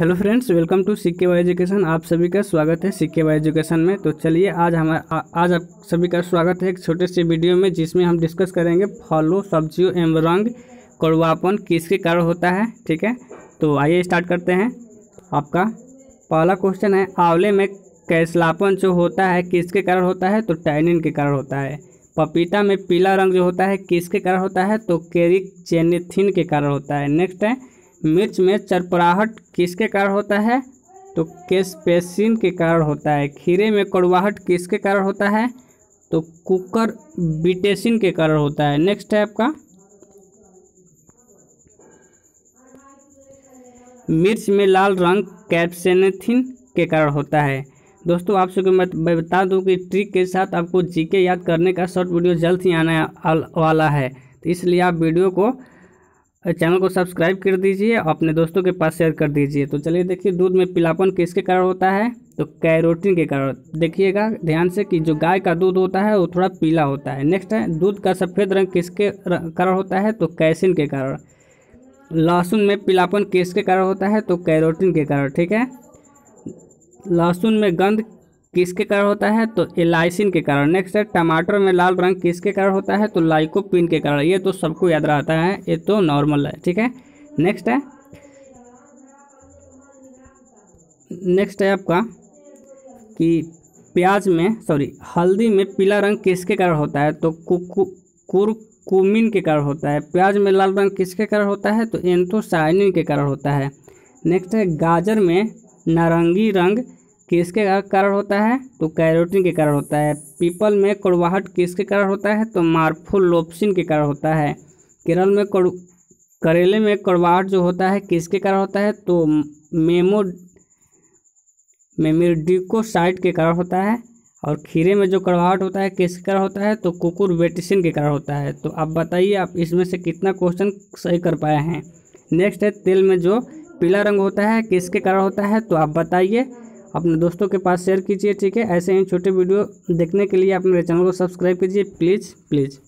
Hello friends, welcome to सिक्के Y education. आप सभी का स्वागत है सिक्के वाई एजुकेशन में। तो चलिए, आज हम आज आप सभी का स्वागत है एक छोटे से वीडियो में, जिसमें हम डिस्कस करेंगे फलों, सब्जियों एवं रंग, कड़वापन किसके कारण होता है, ठीक है? तो आइए स्टार्ट करते हैं। आपका पहला क्वेश्चन है, आंवले में कैसलापन जो होता है, किसके कारण होता है? तो टाइनिन के कारण होता है। पपीता में पीला रंग जो होता है, किसके कारण होता है? तो केरिक जेनेथिन के कारण होता है। नेक्स्ट है मिर्च में चरपराहट किसके कारण होता है? तो केस्पेसिन के कारण होता है। खीरे में कड़वाहट किसके कारण होता है? तो कुकर बिटेसिन के कारण होता है। नेक्स्ट है आपका। मिर्च में लाल रंग कैप्सेनेथिन के कारण होता है। दोस्तों, आप सबको मैं बता दूँ कि ट्रिक के साथ आपको जीके याद करने का शॉर्ट वीडियो जल्द ही आने वाला है। तो इसलिए आप वीडियो को चैनल को सब्सक्राइब कर दीजिए और अपने दोस्तों के पास शेयर कर दीजिए। तो चलिए देखिए, दूध में पीलापन किसके कारण होता है? तो कैरोटीन के कारण। देखिएगा, ध्यान से कि जो गाय का दूध होता है, वो थोड़ा पीला होता है। नेक्स्ट है, दूध का सफ़ेद रंग किसके कारण होता है? तो कैसिन के कारण। लहसुन में पीलापन किसके कारण होता है? तो कैरोटीन के कारण, ठीक है? लहसुन में गंध किसके कारण होता है? तो एलाइसिन के कारण। नेक्स्ट है, टमाटर में लाल रंग किसके कारण होता है? तो लाइकोपिन के कारण। ये तो सबको याद रहता है, ये तो नॉर्मल है, ठीक है? नेक्स्ट है। नेक्स्ट है आपका कि प्याज में सॉरी हल्दी में पीला रंग किसके कारण होता है? तो कुरकुमिन के कारण होता है। प्याज में लाल रंग किसके कारण होता है? तो एंथोसाइनिन के कारण होता है। नेक्स्ट है, गाजर में नारंगी रंग किसके कारण होता है? तो कैरोटीन के कारण होता है। पीपल में कड़वाहट किसके कारण होता है? तो मार्फोलोप्सिन के कारण होता है। केरल में कड़ू करेले में कड़वाहट जो होता है, किसके कारण होता है? तो मेमो मेमिडिकोसाइड के कारण होता है। और खीरे में जो कड़वाहट होता है, किसके कारण होता है? तो कुकुर वेटिसिन के कारण होता है। तो आप बताइए, आप इसमें से कितना क्वेश्चन सही कर पाए हैं? नेक्स्ट है, तेल में जो पीला रंग होता है, किसके कारण होता है? तो आप बताइए। अपने दोस्तों के पास शेयर कीजिए, ठीक है? ऐसे ही छोटे वीडियो देखने के लिए आप मेरे चैनल को सब्सक्राइब कीजिए प्लीज़ प्लीज़